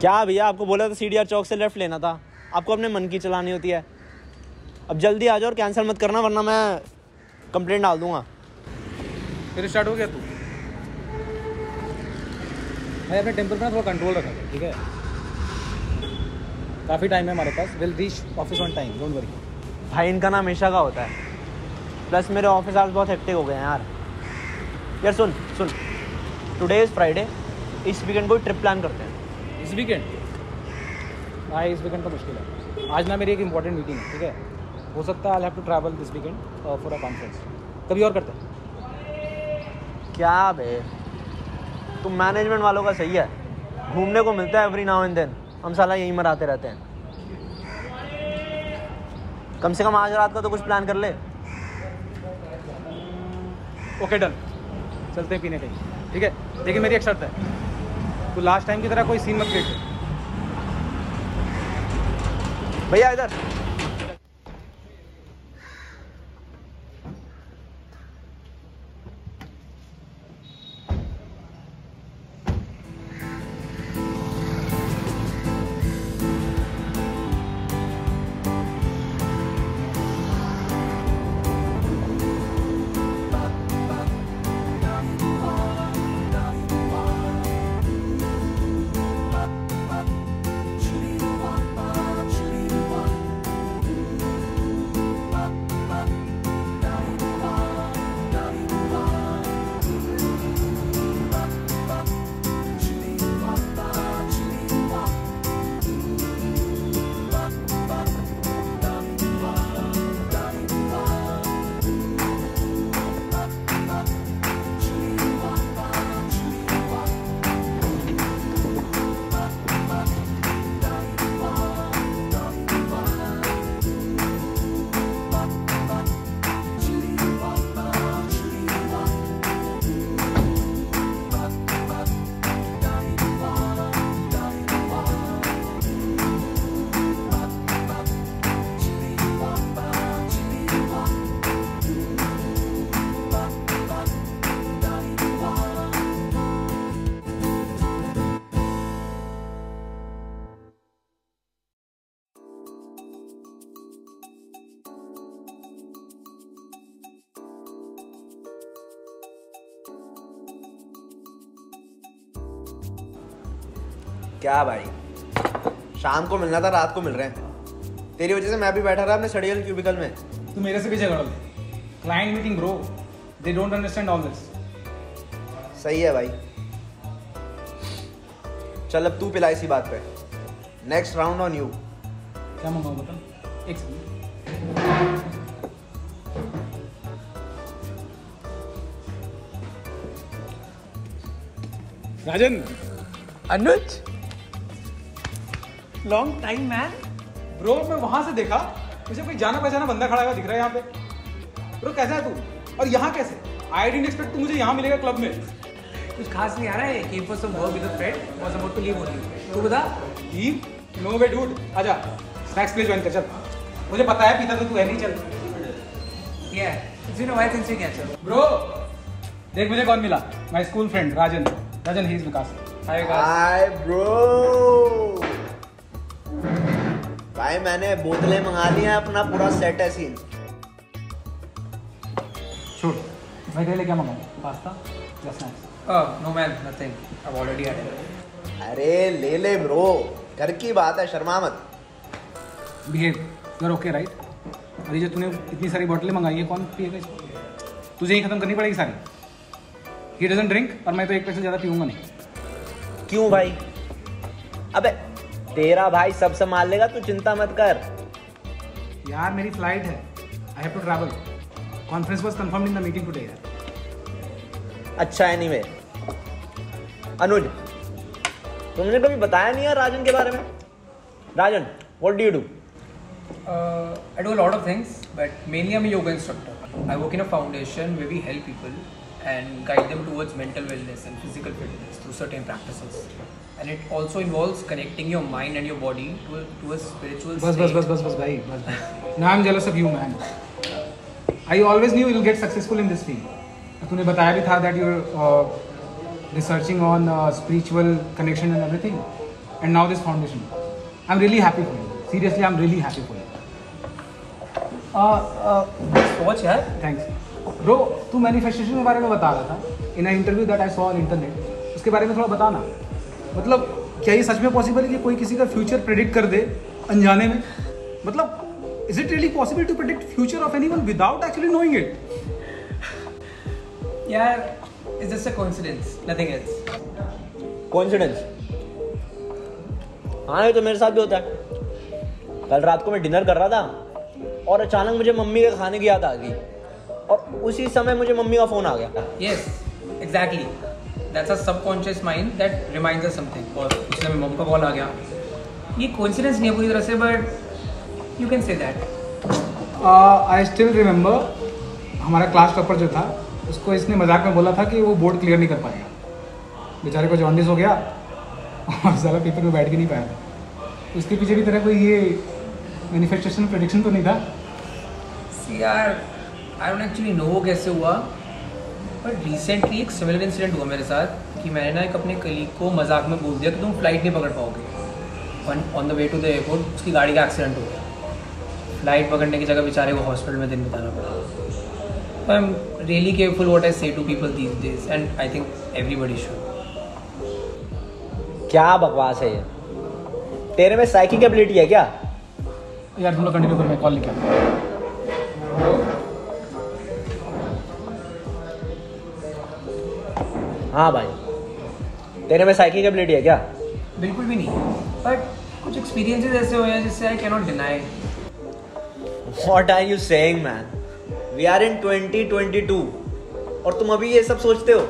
क्या भैया आपको बोला था सी चौक से लेफ़्ट लेना था। आपको अपने मन की चलानी होती है। अब जल्दी आ जाओ और कैंसिल मत करना वरना मैं कंप्लेंट डाल दूँगा। फिर स्टार्ट हो गया तू। भाई अपने टेम्पर पर थोड़ा कंट्रोल रखा ठीक है? काफ़ी टाइम है हमारे पास। Will reach office on time don't worry भाई इनका नाम हमेशा का होता है। प्लस मेरे ऑफ़िस आज बहुत हेक्टिक हो गए हैं यार। यार सुन सुन। टुडे इज़ फ्राइडे इस वीकेंड कोई ट्रिप प्लान करते हैं। इस वीकेंड भाई इस वीकेंड तो मुश्किल है। आज ना मेरी एक इंपॉर्टेंट मीटिंग है ठीक है? हो सकता है I have to travel this weekend for a conference कभी और करते हैं? क्या बे? तुम मैनेजमेंट वालों का सही है। घूमने को मिलता है एवरी नाउ एंड देन हम साला यहीं मराते रहते हैं। कम से कम आज रात का तो कुछ प्लान कर ले। ओके डन चलते हैं पीने कहीं ठीक है? लेकिन मेरी एक शर्त है। तो लास्ट टाइम की तरह कोई सीन मत क्रिएट भैया इधर। क्या भाई? शाम को मिलना था रात को मिल रहे हैं। तेरी वजह से मैं भी बैठा रहा अपने सड़ियल क्यूबिकल में। तू मेरे से भी झगड़ client meeting bro they don't understand all this सही है भाई। चल अब तू पिला इसी बात पे। नेक्स्ट राउंड ऑन यू क्या मंगाऊँ बता एक second Rajan. Anuj? Long time man bro मैं वहाँ से देखा मुझे कोई जाना पहचाना बंदा खड़ा हुआ दिख रहा है यहाँ पे। ब्रो कैसा है तू? और यहाँ कैसे? आई डेंट एक्सपेक्ट तू मुझे यहाँ मिलेगा क्लब में। कुछ खास नहीं आ रहा है came for some work with a friend was about to leave only तू बता। लीव नो वे डूड आजा स्नैक्स प्लेस ज्वाइन कर चल। मुझे पता है पीता तो तू है नहीं चल। या it's been a while since we catch bro देख मुझे कौन मिला? My school friend Rajan Rajan he is Vikas hi Vikas hi bro भाई मैंने बोतलें मंगा ली हैं अपना पूरा सेट है सीन छोड़ मैं तेरे लिए क्या मंगाऊं? पास्ता? या snacks no man nothing I have already had it अरे ले ले ब्रो घर की बात है शर्मा मत। Behave you are okay right अरे जो तूने इतनी सारी बोतलें मंगाई है कौन पिएगा इसको? तुझे ही खत्म करनी पड़ेगी सारी। ही डजन ड्रिंक और मैं तो एक पैसे ज़्यादा पीऊँगा नहीं। क्यों भाई? अबे तेरा भाई सब संभाल लेगा तू चिंता मत कर। यार मेरी फ़्लाइट है। I have to travel conference was confirmed in the meeting today यार। अच्छा एनीवे अनुज तुमने कभी बताया नहीं यार राजन के बारे में? Rajan what do you do I do a lot of things but mainly I am yoga instructor I work in a foundation where we help people and guide them towards mental wellness and physical fitness through certain practices And it also involves connecting your mind and your body to a, to a spiritual बस state. बस बस बस भाई बस बस now I'm jealous of you man I always knew you'll get successful in this field तूने बताया भी था that you're uh, researching on uh, spiritual connection and everything and now this foundation. I'm really happy for you. Seriously, I'm really happy for you. Watch यार thanks bro तू manifestation के बारे में बता रहा था इन interview that I saw on internet उसके बारे में थोड़ा बताना मतलब क्या ये सच में पॉसिबल है कि कोई किसी का फ्यूचर प्रेडिक्ट कर दे अनजाने में? मतलब is it really possible to predict future of anyone without actually knowing it यार it's just a coincidence nothing else coincidence हाँ ये तो मेरे साथ भी होता है। कल रात को मैं डिनर कर रहा था और अचानक मुझे मम्मी के खाने की याद आ गई। और उसी समय मुझे मम्मी का फ़ोन आ गया। Yes exactly that's a subconscious mind that reminds us something और उसमें मम का कॉल आ गया। ये कोइंसिडेंस नहीं है पूरी तरह से but you can say that I still remember हमारा क्लास टॉपर जो था उसको इसने मज़ाक में बोला था कि वो बोर्ड क्लियर नहीं कर पाएगा बेचारे को जॉन्डिस हो गया और सारा पेपर में बैठ के नहीं पाया। था उसके पीछे भी तरह कोई ये मैनिफेस्टेशन प्रेडिक्शन तो नहीं था? सी यार आई डोंट एक्चुअली नो कैसे हुआ। बट रिसेंटली एक सिमिलर इंसिडेंट हुआ मेरे साथ कि मैंने ना एक अपने कलीग को मज़ाक में बोल दिया कि तुम फ़्लाइट नहीं पकड़ पाओगे। On the way to the airport उसकी गाड़ी का एक्सीडेंट हो गया। फ़्लाइट पकड़ने की जगह बेचारे को हॉस्पिटल में दिन बिताना पड़ा। I am really careful what I say to people these days and I think everybody should क्या बकवास है ये? तेरे में साइकिक एबिलिटी है क्या? यार तुम लोग कंटिन्यू करो मैं कॉल लेके हाँ भाई। तेरे में साइकिक एबिलिटी है क्या? बिल्कुल भी नहीं। बट कुछ एक्सपीरियंसेस ऐसे हुए हैं जिससे I cannot deny what are you saying man we are in 2022 और तुम अभी ये सब सोचते हो?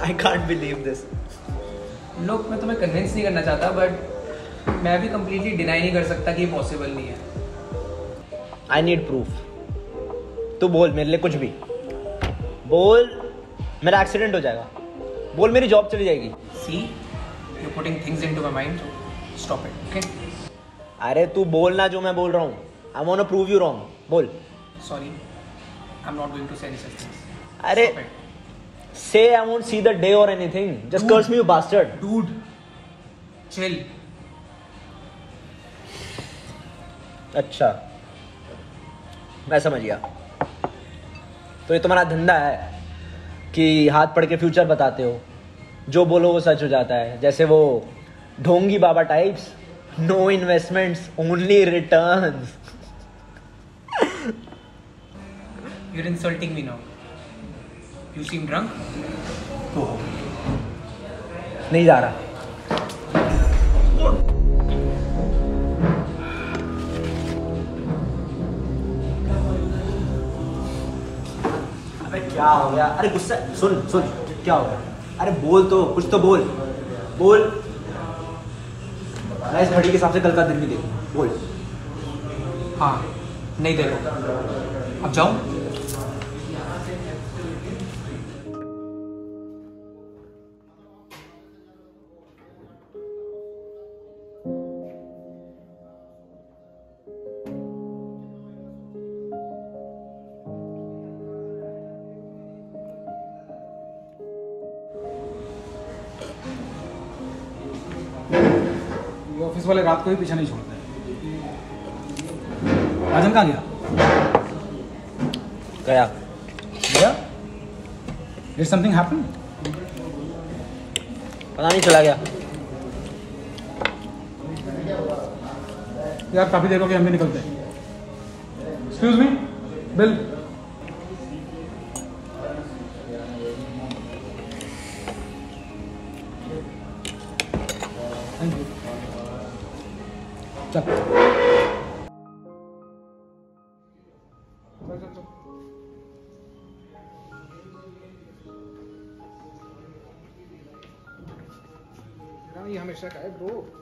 आई कांट बिलीव दिस लोग मैं तुम्हें कन्विंस नहीं करना चाहता बट मैं भी कंप्लीटली डिनाई नहीं कर सकता कि ये पॉसिबल नहीं है। आई नीड प्रूफ तू बोल मेरे लिए कुछ भी। बोल मेरा एक्सीडेंट हो जाएगा। बोल मेरी जॉब चली जाएगी। See you putting things into my mind stop it okay अरे तू बोलना जो मैं बोल रहा हूँ। I want prove you wrong बोल। Sorry I am not going to say any such things अरे say I won't see the day और anything just curse me you bastard dude chill अच्छा मैं समझ गया। तो ये तुम्हारा धंधा है। कि हाथ पढ़ के फ्यूचर बताते हो जो बोलो वो सच हो जाता है जैसे वो ढोंगी बाबा types no investments only return You're insulting me now. You seem drunk? Go home. नहीं जा रहा क्या हो गया? अरे गुस्सा सुन सुन, क्या हो गया? अरे बोल तो कुछ तो बोल। बोल। मैं इस घड़ी के हिसाब से कल का दिन भी देखूँ। बोल। हाँ नहीं देखो। अब जाऊँ? ऑफ़िस वाले रात को भी पीछे नहीं छोड़ते। राजन कहाँ गया? गया। गया? Did something happen? पता नहीं चला गया। यार काफ़ी देर हो गई हम भी निकलते हैं। Excuse me bill thank you चल चल चल चल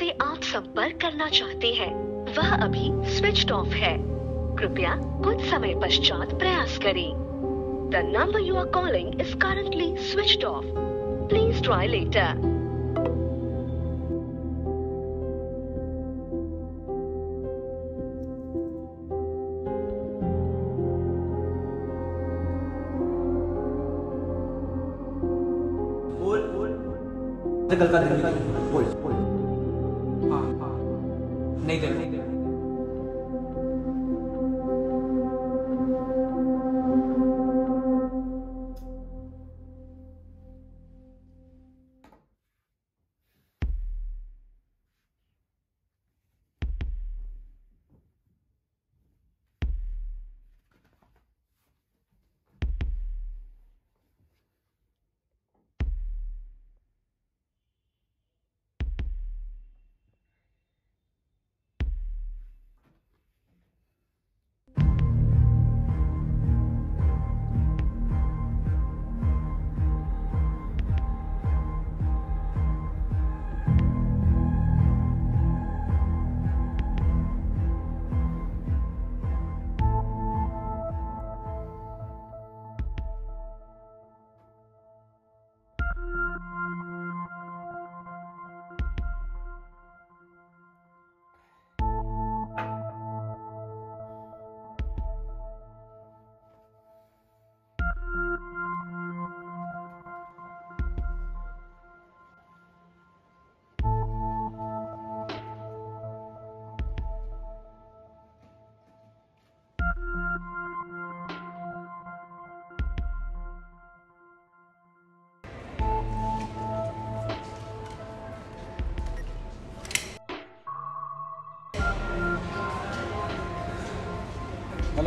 तेरा ये हमेशा का है ब्रो करना चाहते हैं वह अभी स्विच ऑफ़ है कृपया कुछ समय पश्चात प्रयास करें the number you are calling is currently switch off please try later कल का दिन बोल बोल हाँ हाँ नहीं दे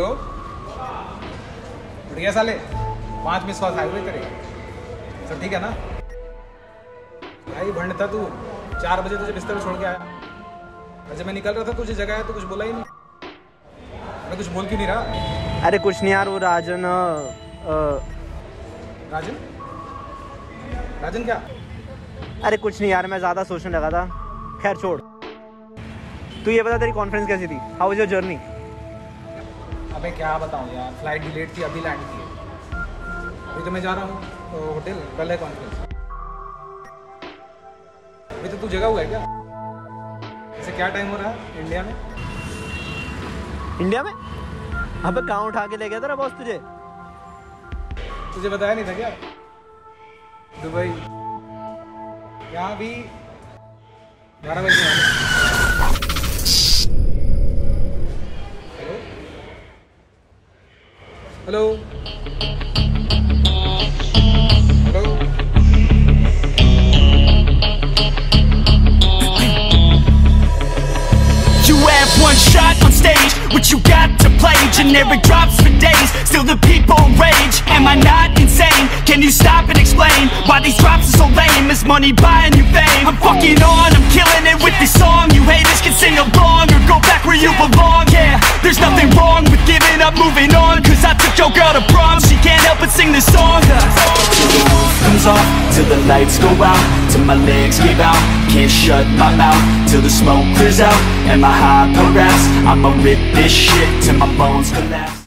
हेलो उठ गया साले। पाँच मिस कॉल हाईवे तेरे। सब ठीक है ना? भाई भंड था तू। चार बजे तुझे बिस्तर छोड़ के आया। और जब मैं निकल रहा था तुझे जगह है तो कुछ बोला ही नहीं। मैं कुछ बोल क्यों नहीं रहा? अरे कुछ नहीं यार वो राजन अ, राजन? राजन क्या? अरे कुछ नहीं यार मैं ज़्यादा सोचने लगा था। खैर छोड़। तू ये बता तेरी कॉन्फ्रेंस कैसी थी? हाउ इज़ योर जर्नी अबे क्या बताऊँ यार? फ़्लाइट डिलेट थी अभी लैंड की है। अभी तो मैं जा रहा हूँ तो होटल कल है कॉन्फ्रेंस अभी तो तू जगह हुआ है क्या? ऐसे क्या टाइम हो रहा है इंडिया में? इंडिया में? अबे कहाँ उठा के ले गया था बॉस तुझे? तुझे बताया नहीं था क्या? दुबई। यहाँ भी बारह बजे Hello? one shot on stage What you got to play. Generic drops for days Still the people rage. Am I not can you stop and explain Why these drops are so lame? Is money buying you fame? I'm fucking on, I'm killing it with this song. You haters can sing along or go back where you belong. Yeah, there's nothing wrong with giving up, moving on. Cause I took your girl to prom, she can't help but sing this song. Till the roof comes off, till the lights go out Till my legs give out, can't shut my mouth Till the smoke clears out, and my high progress. I'ma rip this shit till my bones collapse